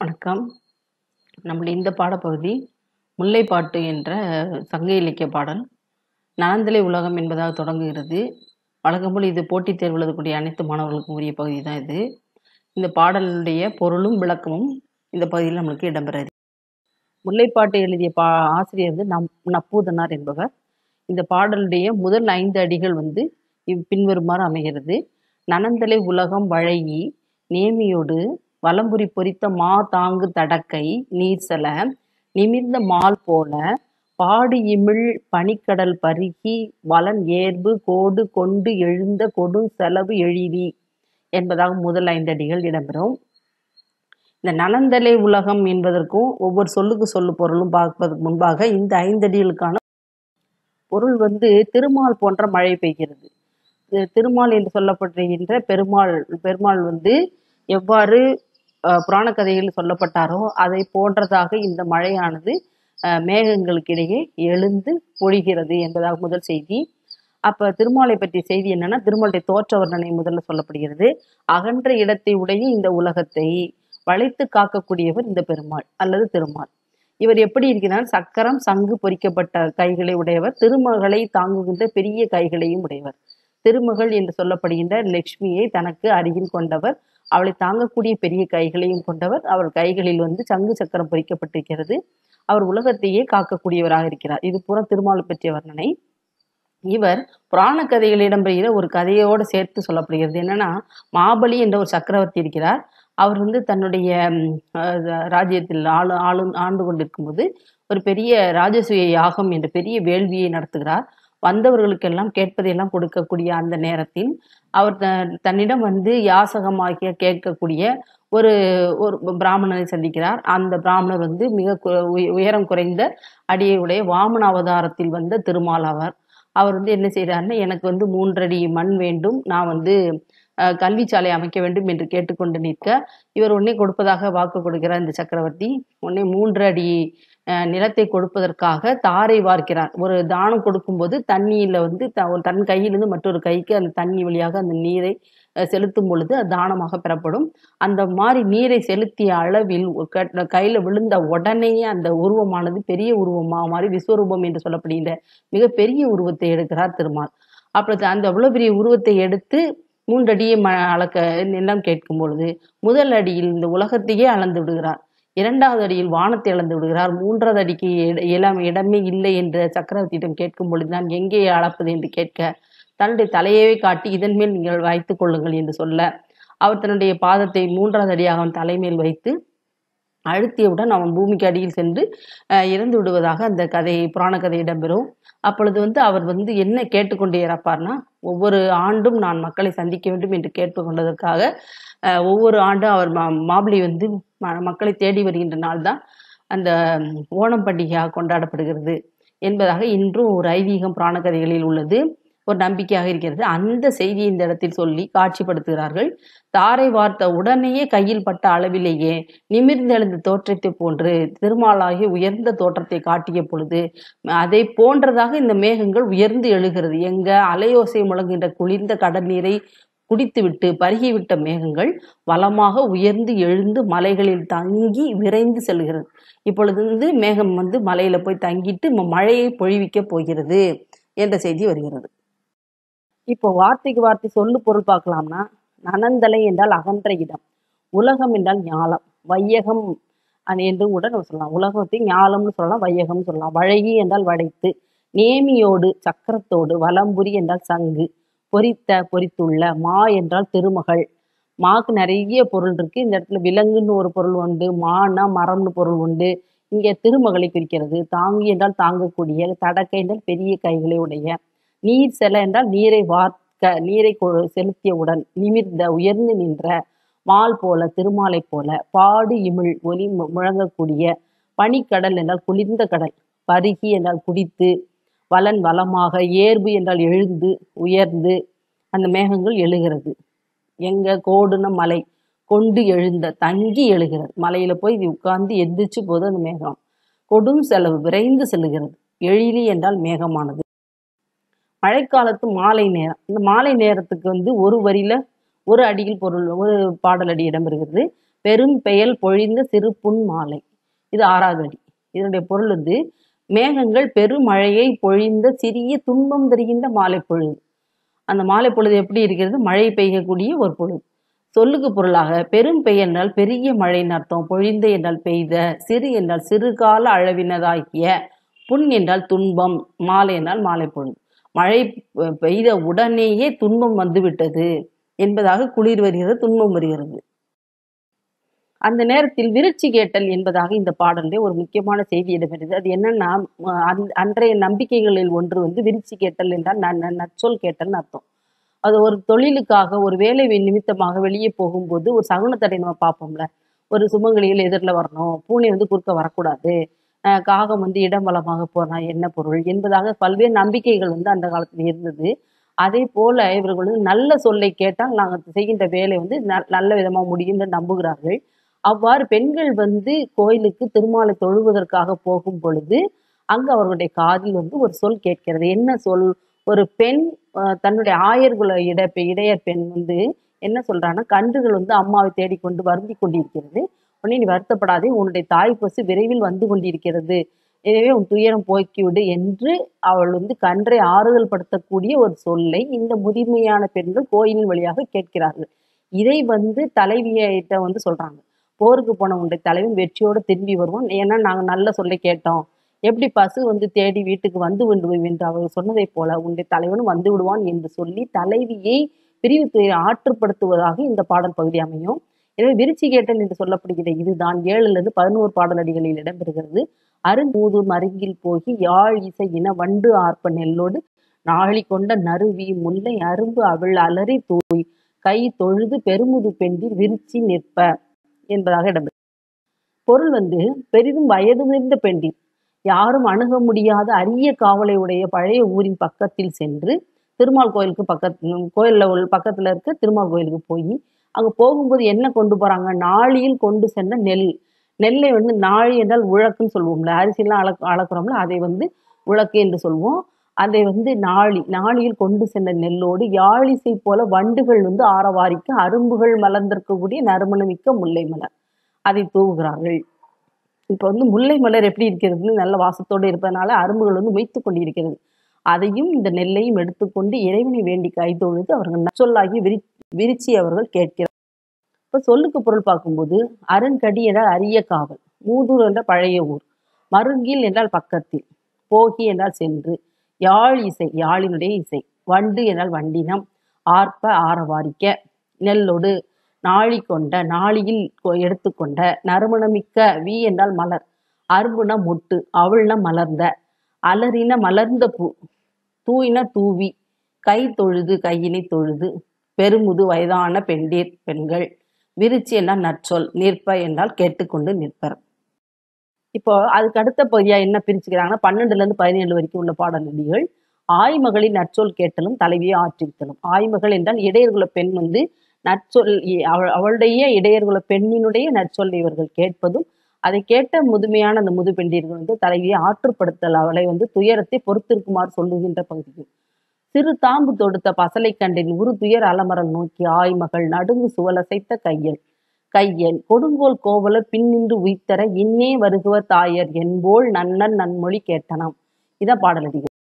வணக்கம். நம்முடைய இந்த பாடப்பகுதி முல்லைப்பாட்டு என்ற சங்க இலக்கிய பாடல். நலந்திலை உலகம் என்பதாக தொடங்குகிறது. வழக்கம்போல் இது போட்டித் தேர்வு எழுதக்கூடிய அனைத்து மாணவர்களுக்கும் உரிய பகுதி தான் இது. இந்த பாடலுடைய பொருளும் விளக்கமும் இந்த பகுதியில் நம்மளுக்கு இடம்பெறாது முல்லைப்பாட்டு எழுதிய பா ஆசிரியர் வந்து நம் நப்பூதனார் என்பவர். இந்த பாடலுடைய முதல் ஐந்து அடிகள் வந்து பின்வருமாறு அமைகிறது. நனந்தலை உலகம் வழங்கி நேமியோடு வலம்புரி பொறித்த மா தாங்கு தடக்கை நீர்சல நிமிர்ந்த மால் போல பாடு இமிழ் பனிக்கடல் பருகி வலன் ஏர்பு கோடு கொண்டு எழுந்த கொடும் செலவு எழிலி என்பதாக முதல் ஐந்தடிகள் இடம்பெறும். இந்த நலந்தலை உலகம் என்பதற்கும் ஒவ்வொரு சொல்லுக்கு சொல்லு பொருளும் பார்ப்பதற்கு முன்பாக இந்த ஐந்தடிகளுக்கான பொருள் வந்து திருமால் போன்ற மழை பெய்கிறது. திருமால் என்று சொல்லப்படுகின்ற பெருமாள் பெருமாள் வந்து எவ்வாறு புராண கதைகள் சொல்லப்பட்டாரோ அதை போன்றதாக இந்த மழையானது மேகங்களுக்கிடையே எழுந்து பொழிகிறது என்பதாக முதல் செய்தி. அப்ப திருமாலை பற்றிய செய்தி என்னன்னா திருமாலுடைய தோற்ற வர்ணனை முதல்ல சொல்லப்படுகிறது. அகன்ற இடத்தை உடைய இந்த உலகத்தை வளைத்து காக்கக்கூடியவர் இந்த பெருமாள் அல்லது திருமால். இவர் எப்படி இருக்கிறார்? சக்கரம் சங்கு பொறிக்கப்பட்ட கைகளை உடையவர் திருமகளை தாங்குகின்ற பெரிய கைகளையும் உடையவர். திருமகள் என்று சொல்லப்படுகின்ற லக்ஷ்மியை தனக்கு அருகில் கொண்டவர் அவளை தாங்கக்கூடிய பெரிய கைகளையும் கொண்டவர். அவர் கைகளில் வந்து சங்கு சக்கரம் பொறிக்கப்பட்டிருக்கிறது. அவர் உலகத்தையே காக்கக்கூடியவராக இருக்கிறார். இது பூரா திருமாலை பற்றிய வர்ணனை. இவர் புராண கதைகள் இடம்பெறுகிற ஒரு கதையோடு சேர்த்து சொல்லப்படுகிறது. என்னன்னா மாபலி என்ற ஒரு சக்கரவர்த்தி இருக்கிறார். அவர் வந்து தன்னுடைய ராஜ்யத்தில் ஆளு ஆளு ஆண்டு கொண்டிருக்கும்போது ஒரு பெரிய ராஜசூய யாகம் என்ற பெரிய வேள்வியை நடத்துகிறார். வந்தவர்களுக்கெல்லாம் கேட்பதையெல்லாம் கொடுக்கக்கூடிய அந்த நேரத்தில் அவர் தன்னிடம் வந்து யாசகமாகிய கேட்கக்கூடிய ஒரு ஒரு பிராமணனை சந்திக்கிறார். அந்த பிராமணர் வந்து மிக உயரம் குறைந்த அடியுடைய வாமன அவதாரத்தில் வந்த திருமால் அவர் அவர் வந்து என்ன செய்கிறாருன்னா எனக்கு வந்து மூன்றடி மண் வேண்டும் நான் வந்து கல்வி சாலை அமைக்க வேண்டும் என்று கேட்டுக்கொண்டு நிற்க இவர் உடனே கொடுப்பதாக வாக்கு கொடுக்கிறார் இந்த சக்கரவர்த்தி. உடனே மூன்று அடி நிலத்தை கொடுப்பதற்காக தாரை வார்க்கிறார். ஒரு தானம் கொடுக்கும்போது தண்ணியில வந்து த- ஒரு தன் கையிலிருந்து மற்றொரு கைக்கு அந்த தண்ணி வழியாக அந்த நீரை செலுத்தும் பொழுது அது தானமாக பெறப்படும். அந்த மாதிரி நீரை செலுத்திய அளவில் ஒரு கையில விழுந்த உடனேயே அந்த உருவமானது பெரிய உருவமாக மாறி விஸ்வரூபம் என்று சொல்லப்படுகின்ற மிகப்பெரிய உருவத்தை எடுக்கிறார் திருமால். அப்பொழுது அந்த அவ்வளவு பெரிய உருவத்தை எடுத்து மூன்றடியை ம அளக்க நிலம் கேட்கும் பொழுது முதல் அடியில் இந்த உலகத்தையே அளந்து விடுகிறார். இரண்டாவது அடியில் வானத்தை அளந்து விடுகிறார். மூன்றாவது அடிக்கு இட- இடமே இல்லை என்று சக்கரவர்த்தியிடம் கேட்கும் பொழுது நான் எங்கே அளப்பது என்று கேட்க தன்னுடைய தலையவே காட்டி இதன் மேல் நீங்கள் வைத்துக் கொள்ளுங்கள் என்று சொல்ல அவர் தன்னுடைய பாதத்தை மூன்றாவது அடியாக அவன் தலைமேல் வைத்து அழுத்தியவுடன் அவன் பூமிக்கு அடியில் சென்று இறந்து விடுவதாக அந்த கதை புராண கதை இடம்பெறும். அப்பொழுது வந்து அவர் வந்து என்ன கேட்டுக்கொண்டு இறப்பார்னா ஒவ்வொரு ஆண்டும் நான் மக்களை சந்திக்க வேண்டும் என்று கேட்டுக்கொண்டதற்காக ஒவ்வொரு ஆண்டும் அவர் மா மாபிளி வந்து ம- மக்களை தேடி வருகின்ற நாள் தான் அந்த ஓணம் பண்டிகையாக கொண்டாடப்படுகிறது என்பதாக இன்றும் ஒரு ஐதீகம் புராண கதைகளில் உள்ளது. ஒரு நம்பிக்கையாக இருக்கிறது. அந்த செய்தியை இந்த இடத்தில் சொல்லி காட்சிப்படுத்துகிறார்கள். தாரை வார்த்த உடனேயே கையில் பட்ட அளவிலேயே நிமிர்ந்தெழுந்த தோற்றத்தை போன்று திருமாலாகி உயர்ந்த தோற்றத்தை காட்டிய பொழுது அதை போன்றதாக இந்த மேகங்கள் உயர்ந்து எழுகிறது. எங்க அலையோசை முழங்குகின்ற குளிர்ந்த கடல் நீரை குடித்துவிட்டு பருகிவிட்ட மேகங்கள் வளமாக உயர்ந்து எழுந்து மலைகளில் தங்கி விரைந்து செல்கிறது. இப்பொழுது வந்து மேகம் வந்து மலையில போய் தங்கிட்டு மழையை பொழிவிக்க போகிறது என்ற செய்தி வருகிறது. இப்போ வார்த்தைக்கு வார்த்தை சொல்லு பொருள் பார்க்கலாம்னா நனந்தலை என்றால் அகன்ற இடம் உலகம் என்றால் ஞாலம் வையகம் என்று கூட நம்ம சொல்லலாம். உலகத்தை ஞாலம்னு சொல்லலாம் வையகம்னு சொல்லலாம். வழகி என்றால் வளைத்து நேமியோடு சக்கரத்தோடு வலம்புரி என்றால் சங்கு பொரித்த பொரித்துள்ள மா என்றால் திருமகள். மாக்கு நிறைய பொருள் இருக்கு. இந்த இடத்துல விலங்குன்னு ஒரு பொருள் உண்டு மானா மரம்னு பொருள் உண்டு. இங்கே திருமகளை குறிக்கிறது தாங்கி என்றால் தாங்கக்கூடிய தடக்கை என்றால் பெரிய கைகளை உடைய நீர் செல என்றால் நீரை வார்க்க நீரை கொ- செலுத்தியவுடன் நிமிர்ந்த உயர்ந்து நின்ற மால் போல திருமாலை போல பாடு இமிழ் ஒலி முழங்கக்கூடிய பனிக்கடல் என்றால் குளிர்ந்த கடல் பருகி என்றால் குடித்து வலன் வளமாக ஏர்பு என்றால் எழுந்து உயர்ந்து அந்த மேகங்கள் எழுகிறது. எங்க கோடுன மலை கொண்டு எழுந்த தங்கி எழுகிறது. மலையில போய் இது உட்கார்ந்து எந்திரிச்சு போது அந்த மேகம். கொடும் செலவு விரைந்து செல்லுகிறது. எழிலி என்றால் மேகமானது. மழைக்காலத்து மாலை நேரம். இந்த மாலை நேரத்துக்கு வந்து ஒரு வரியில ஒரு அடியில் பொருள் ஒரு பாடல் அடி இடம்பெறுகிறது பெரும் பெயல் பொழிந்த சிறு புன் மாலை. இது ஆறாவது அடி. இதனுடைய பொருள் வந்து மேகங்கள் பெருமழையை பொழிந்த சிறிய துன்பம் தெரிகின்ற மாலை பொழுது. அந்த மாலை பொழுது எப்படி இருக்கிறது? மழை பெய்யக்கூடிய ஒரு பொழுது. சொல்லுக்கு பொருளாக பெரும் பெய் என்றால் பெரிய மழையின் அர்த்தம். பொழிந்த என்றால் பெய்த சிறு என்றால் சிறுகால அளவினதாகிய புண் என்றால் துன்பம் மாலை என்றால் மாலை பொழுது. மழை பெய்த உடனேயே துன்பம் வந்துவிட்டது என்பதாக குளிர் வருகிறது துன்பம் வருகிறது. அந்த நேரத்தில் விருட்சி கேட்டல் என்பதாக இந்த பாடலே ஒரு முக்கியமான செய்தி இடம்பெறுது அது என்னன்னா அந் அன்றைய நம்பிக்கைகளில் ஒன்று வந்து விருட்சி கேட்டல் என்றால் ந- நச்சொல் நற்சொல் கேட்டல்னு அர்த்தம். அது ஒரு தொழிலுக்காக ஒரு வேலை நிமித்தமாக வெளியே போகும்போது ஒரு சகுனத்தடை நம்ம பார்ப்போம்ல. ஒரு சுமங்கலிகள் எதிரில் வரணும் பூனை வந்து குறுக்க வரக்கூடாது காகம் வந்து இடம் வளமாக போனா என்ன பொருள் என்பதாக பல்வேறு நம்பிக்கைகள் வந்து அந்த காலத்தில் இருந்தது. அதே போல இவர்கள் வந்து நல்ல சொல்லை கேட்டால் நாங்கள் செய்கின்ற வேலை வந்து நல்ல விதமாக முடியும் நம்புகிறார்கள். அவ்வாறு பெண்கள் வந்து கோயிலுக்கு திருமாலை தொழுவதற்காக போகும் பொழுது அங்கு அவர்களுடைய காதில் வந்து ஒரு சொல் கேட்கிறது. என்ன சொல்? ஒரு பெண் தன்னுடைய ஆயர்குல இட இடையர் பெண் வந்து என்ன சொல்றான்னா கன்றுகள் வந்து அம்மாவை தேடிக்கொண்டு வருந்தி கொண்டிருக்கிறது. உடனே நீ வருத்தப்படாதே உன்னுடைய தாய் பசு விரைவில் வந்து கொண்டிருக்கிறது. எனவே உன் துயரம் போக்கிவிடு என்று அவள் வந்து கன்றை ஆறுதல் படுத்தக்கூடிய ஒரு சொல்லை இந்த முதுமையான பெண்கள் கோயிலின் வழியாக கேட்கிறார்கள். இதை வந்து தலைவியிட்ட வந்து சொல்றாங்க. போருக்கு போன உன்னுடைய தலைவன் வெற்றியோடு திரும்பி வருவோம் ஏன்னா நாங்கள் நல்ல சொல்லை கேட்டோம். எப்படி பசு வந்து தேடி வீட்டுக்கு வந்து விடுவோம் என்று அவர்கள் சொன்னதைப் போல உன்னுடைய தலைவனும் வந்து விடுவான் என்று சொல்லி தலைவியை பிரிவு துறையை ஆற்றுப்படுத்துவதாக இந்த பாடல் பகுதி அமையும். எனவே விருச்சி கேட்டல் என்று சொல்லப்படுகிற இதுதான் ஏழுல இருந்து பதினோரு பாடலடிகளில் இடம்பெறுகிறது. அருங்கூதும் அருங்கில் போகி யாழ் இசை இன வண்டு ஆர்ப்ப நெல்லோடு நாழி கொண்ட நறுவி முல்லை அரும்பு அவள் அலறி தூய் கை தொழுது பெருமுது பெண்டில் விரிச்சி நிற்ப என்பதாக இடம்பெறும் பொருள் வந்து பெரிதும் வயது முதிர்ந்த பெண்டில். யாரும் அணுக முடியாத அரிய காவலை உடைய பழைய ஊரின் பக்கத்தில் சென்று திருமால் கோயிலுக்கு பக்கத்து கோயில்ல உள்ள பக்கத்துல இருக்க திருமால் கோயிலுக்கு போய் அங்க போகும்போது என்ன கொண்டு போறாங்க? நாளியில் கொண்டு சென்ற நெல். நெல்லை வந்து நாழி என்றால் உழக்குன்னு சொல்லுவோம்ல. அரிசிலாம் அளக் அளக்குறோம்ல. அதை வந்து உழக்கு என்று சொல்வோம். அதை வந்து நாளி நாளியில் கொண்டு சென்ற நெல்லோடு யாழிசை போல வண்டுகள் வந்து ஆரவாரிக்க அரும்புகள் மலர்ந்திருக்கக்கூடிய நறுமணமிக்க முல்லை மலர். அதை தூவுகிறார்கள். இப்போ வந்து முல்லை மலர் எப்படி இருக்கிறதுன்னு நல்ல வாசத்தோடு இருப்பதனால அரும்புகள் வந்து மொய்த்து கொண்டிருக்கிறது. அதையும் இந்த நெல்லையும் எடுத்துக்கொண்டு இறைவனை வேண்டி கைதொழுது அவர்கள் சொல்லாகி விரி விரிச்சி அவர்கள் கேட்கிறார். இப்போ சொல்லுக்கு பொருள் பார்க்கும்போது அருங்கடி என்றால் அரிய காவல் மூதூர் என்ற பழைய ஊர் மருங்கில் என்றால் பக்கத்தில் போகி என்றால் சென்று யாழ் இசை யாழினுடைய இசை வண்டு என்றால் வண்டினம் ஆர்ப்ப ஆரவாரிக்க நெல்லொடு நாழி கொண்ட நாளியில் கொ- எடுத்துக்கொண்ட நறுமணமிக்க வி என்றால் மலர் அரும்புன மொட்டு அவள்ன மலர்ந்த அலறின மலர்ந்த பூ தூயின தூவி கை தொழுது கையினை தொழுது பெருமுது வயதான பெண்டீர் பெண்கள். விரிச்சி என்றால் நற்சொல்? நிற்ப என்றால் கேட்டுக்கொண்டு நிற்பர். இப்போ அதுக்கு அடுத்த பகுதியாக என்ன பிரிச்சுக்கிறாங்கன்னா பன்னெண்டுலேருந்து பதினேழு வரைக்கும் உள்ள பாடநடிகள் ஆய்மகளின் நற்சொல் கேட்டலும் தலைவியை ஆற்றித்தலும். ஆய்மகள் என்றால் இடையர்குல பெண் வந்து நற்சொல் அவள் அவளுடைய இடையர்குல பெண்ணினுடைய நற்சொல் இவர்கள் கேட்பதும் அதை கேட்ட முதுமையான அந்த முதுபெண்டீர்கள் வந்து தலைவியை ஆற்றுப்படுத்தல் அவளை வந்து துயரத்தை பொறுத்திருக்குமாறு சொல்லுகின்ற பகுதியும் சிறு தாம்பு தொடுத்த பசலை கண்டின் உரு துயர் அலமரல் நோக்கி ஆய்மகள் நடுங்கு சுவலசைத்த கையல். கையல் கொடுங்கோல் கோவலர் பின்னின்று உய்த்தர இன்னே வருகுவர் தாயர் என்போல் நன்னன் நன்மொழி கேட்டனாம். இதான் பாடலடிகள்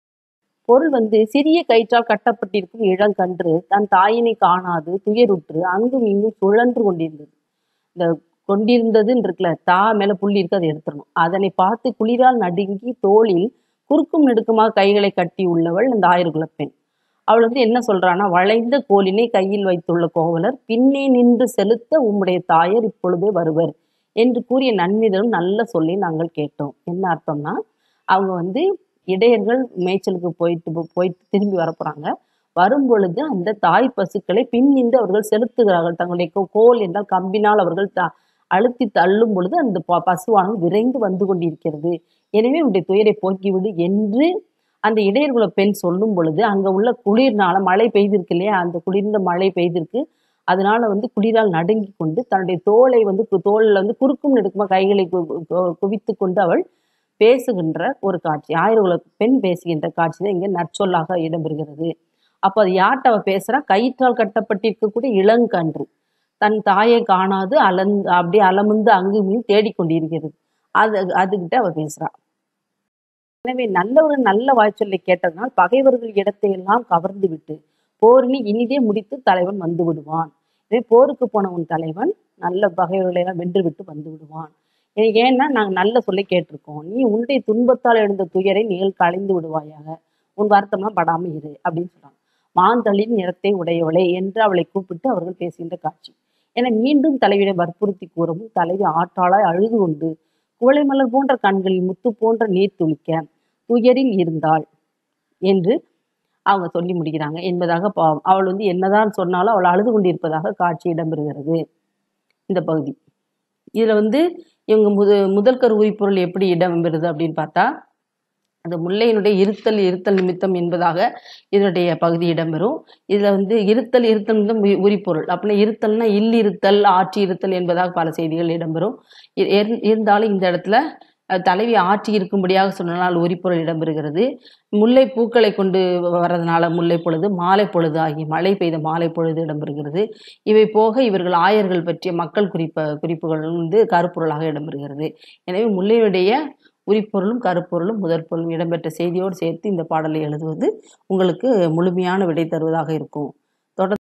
பொருள் வந்து சிறிய கயிற்றால் கட்டப்பட்டிருக்கும் இளங்கன்று தன் தாயினை காணாது துயருற்று அங்கும் இங்கும் சுழன்று கொண்டிருந்தது. இந்த கொண்டிருந்ததுன்னு இருக்குல்ல தா மேல புள்ளி இருக்கு அதை எடுத்துடணும். அதனை பார்த்து குளிரால் நடுங்கி தோளில் குறுக்கும் நெடுக்குமாக கைகளை கட்டி உள்ளவள் இந்த ஆயிரகுல பெண். அவள் வந்து என்ன சொல்றான்னா வளைந்த கோலினை கையில் வைத்துள்ள கோவலர் பின்னே நின்று செலுத்த உம்முடைய தாயர் இப்பொழுதே வருவர் என்று கூறிய நன்மிதரும் நல்ல சொல்லி நாங்கள் கேட்டோம். என்ன அர்த்தம்னா அவங்க வந்து இடையர்கள் மேய்ச்சலுக்கு போயிட்டு போயிட்டு திரும்பி வரப்போறாங்க வரும் பொழுது அந்த தாய் பசுக்களை பின்னிந்து அவர்கள் செலுத்துகிறார்கள். தங்களுடைய கோ- கோல் என்றால் கம்பினால் அவர்கள் த அழுத்தி தள்ளும் பொழுது அந்த ப- பசுவானது விரைந்து வந்து கொண்டிருக்கிறது. எனவே உன்னுடைய துயரை போக்கிவிடு என்று அந்த இடையர்குல பெண் சொல்லும் பொழுது அங்க உள்ள குளிர்னால மழை பெய்திருக்கு இல்லையா? அந்த குளிர்ந்த மழை பெய்திருக்கு. அதனால வந்து குளிரால் நடுங்கி கொண்டு தன்னுடைய தோலை வந்து கு- தோல்ல வந்து குறுக்கும் நெடுக்குமா கைகளை குவித்து கொண்டு அவள் பேசுகின்ற ஒரு காட்சி. ஆயிரகுல பெண் பேசுகின்ற காட்சி தான் இங்க நற்சொல்லாக இடம்பெறுகிறது. அப்போ அது யார்கிட்ட அவ பேசுறா? கயிற்றால் கட்டப்பட்டிருக்கக்கூடிய இளங்கன்று. தன் தாயை காணாது அலந்து அப்படியே அலமுந்து அங்குமையும் தேடிக்கொண்டிருக்கிறது. அது அதுகிட்ட அவ பேசுறா. எனவே நல்லவர்கள் நல்ல வாய்ச்சொல்லை கேட்டதனால் பகைவர்கள் இடத்தை எல்லாம் கவர்ந்து விட்டு போரினை இனிதே முடித்து தலைவன் வந்து விடுவான். எனவே போருக்கு போன உன் தலைவன் நல்ல பகைவர்களை எல்லாம் வென்று விட்டு வந்து விடுவான். ஏன்னா நாங்கள் நல்ல சொல்லை கேட்டிருக்கோம். நீ உன்னுடைய துன்பத்தால் எழுந்த துயரை நீங்கள் களைந்து விடுவாயாக. உன் வருத்தம்லாம் படாம இரு அப்படின்னு சொல்றாங்க மாந்தளின் நிறத்தை உடையவளே என்று அவளை கூப்பிட்டு அவர்கள் பேசுகின்ற காட்சி. என மீண்டும் தலைவியை வற்புறுத்தி கூறவும் தலைவி ஆட்டாளாய் அழுது கொண்டு குவளை மலர் போன்ற கண்களில் முத்து போன்ற நீர் துளிக்க துயரில் இருந்தாள் என்று அவங்க சொல்லி முடிக்கிறாங்க என்பதாக பாவம் அவள் வந்து என்னதான் சொன்னாலும் அவள் அழுது கொண்டிருப்பதாக காட்சி இடம்பெறுகிறது இந்த பகுதி. இதுல வந்து இவங்க முத முதல் கரு உரிப்பொருள் எப்படி இடம்பெறுது அப்படின்னு பார்த்தா இந்த முல்லையினுடைய இருத்தல் இருத்தல் நிமித்தம் என்பதாக இதனுடைய பகுதி இடம்பெறும். இதில் வந்து இருத்தல் இருத்தல் நிமித்தம் உரிப்பொருள் அப்படின்னா இருத்தல்னா இல்லிருத்தல் ஆட்சி இருத்தல் என்பதாக பல செய்திகள் இடம்பெறும். இருந்தாலும் இந்த இடத்துல தலைவி ஆற்றி இருக்கும்படியாக சொன்னால் உரிப்பொருள் இடம்பெறுகிறது. முல்லை பூக்களை கொண்டு வர்றதுனால முல்லை பொழுது மாலை பொழுது ஆகிய மழை பெய்த மாலை பொழுது இடம்பெறுகிறது. இவை போக இவர்கள் ஆயர்கள் பற்றிய மக்கள் குறிப்ப குறிப்புகள் வந்து கருப்பொருளாக இடம்பெறுகிறது. எனவே முல்லையுடைய உரிப்பொருளும் கருப்பொருளும் முதற்பொருளும் இடம்பெற்ற செய்தியோடு சேர்த்து இந்த பாடலை எழுதுவது உங்களுக்கு முழுமையான விடை தருவதாக இருக்கும். தொடர்